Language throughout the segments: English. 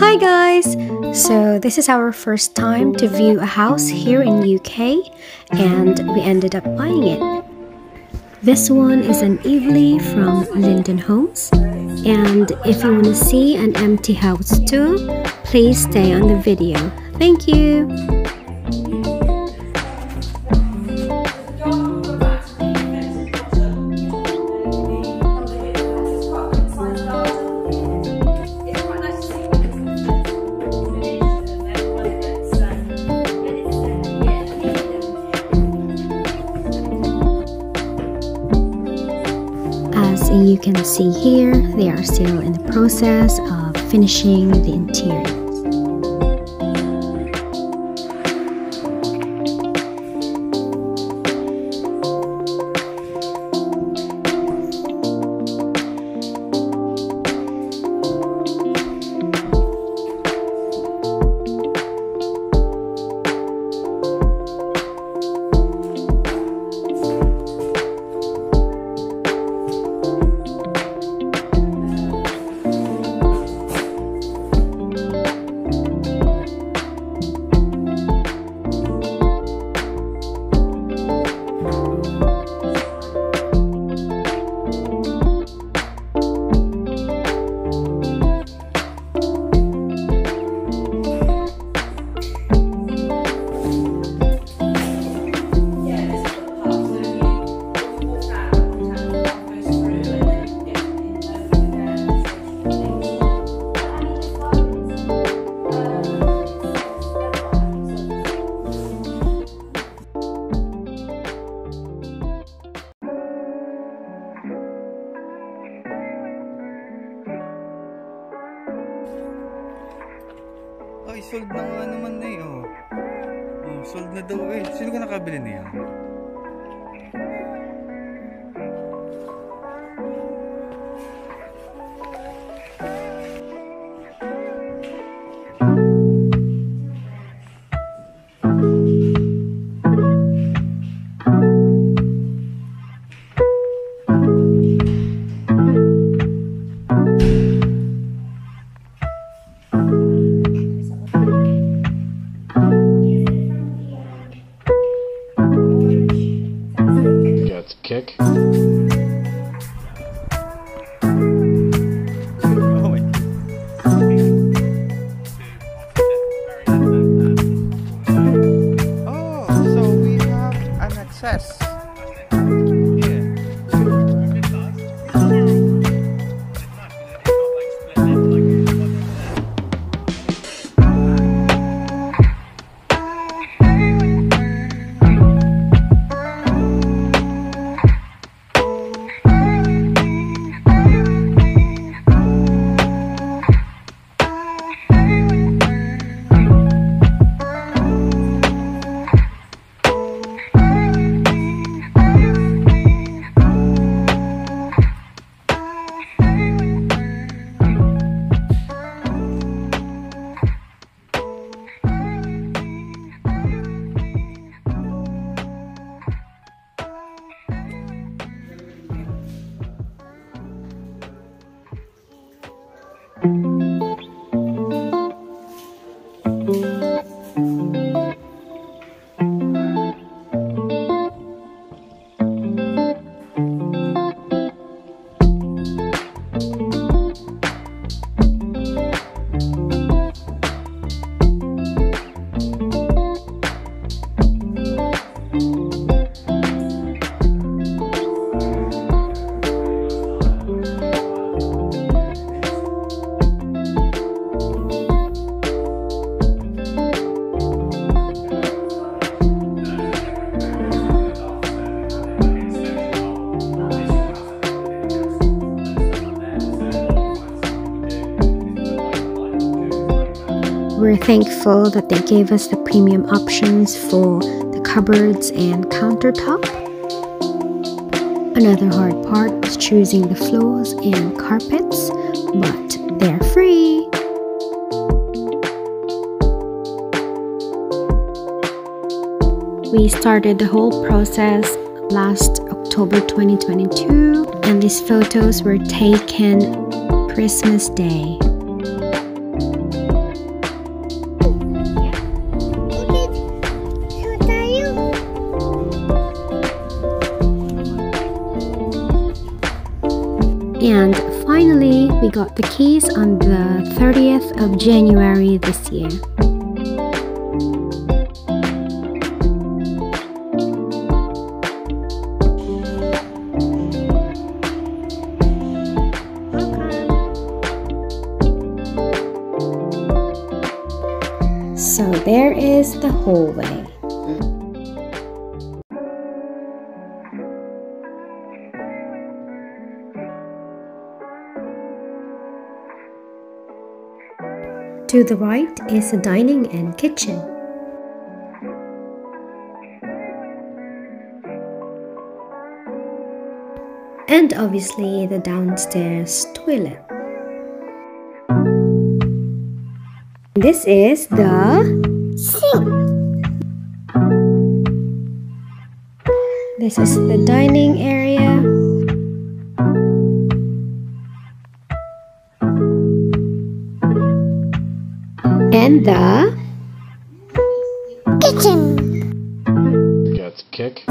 Hi guys! So this is our first time to view a house here in UK and we ended up buying it. This one is an Eveleigh from Linden Homes and if you want to see an empty house too, please stay on the video. Thank you! See here, they are still in the process of finishing the interior. Sold na nga naman na eh, oh. Oh, sold na daw eh. Sino ka nakabili niya? Got kick. We're thankful that they gave us the premium options for the cupboards and countertop. Another hard part was choosing the floors and carpets, but they're free. We started the whole process last October 2022, and these photos were taken Christmas Day. Got the keys on the 30th of January this year. So there is the hallway. To the right is a dining and kitchen. And obviously the downstairs toilet. This is the sink. This is the dining area. And the kitchen. Got kick.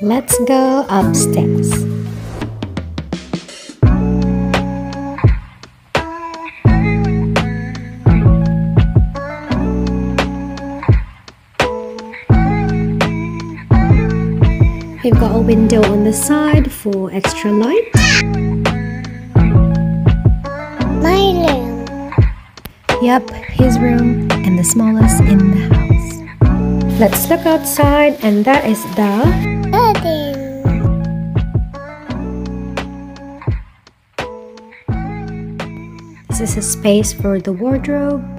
Let's go upstairs. Window on the side for extra light. My room. Yep, his room and the smallest in the house. Let's look outside and that is the Garden. This is a space for the wardrobe.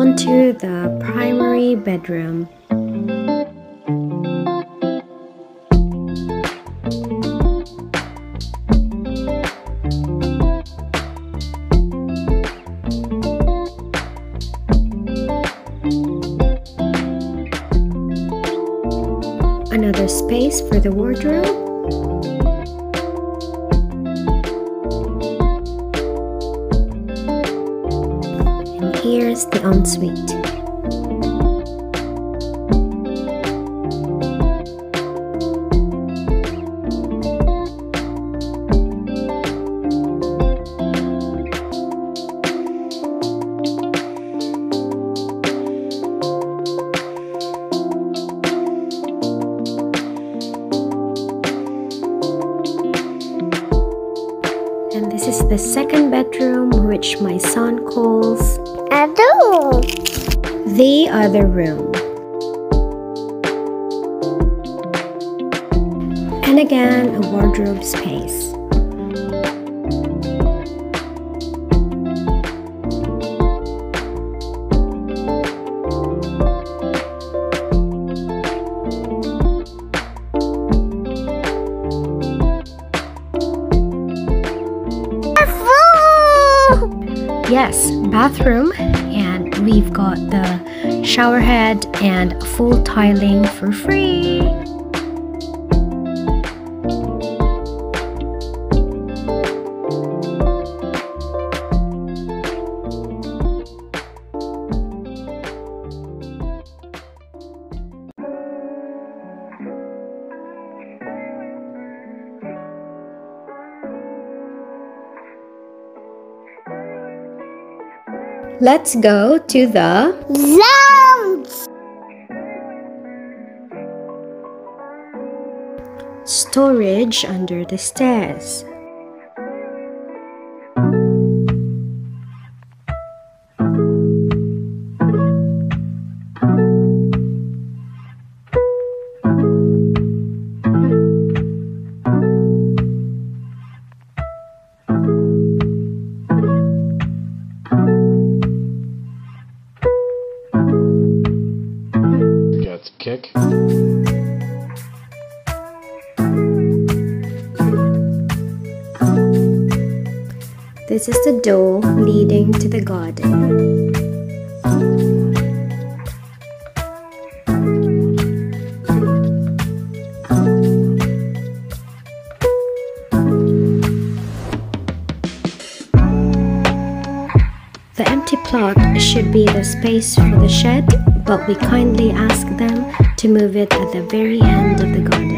Onto the primary bedroom. Another space for the wardrobe. Here's the ensuite. And this is the second bedroom, which my son calls other room. And again, a wardrobe space. Yes, bathroom, and we've got the shower head and full tiling for free. Let's go to the Lounge. storage under the stairs. This is the door leading to the garden. The empty plot should be the space for the shed, but we kindly ask them to move it at the very end of the garden.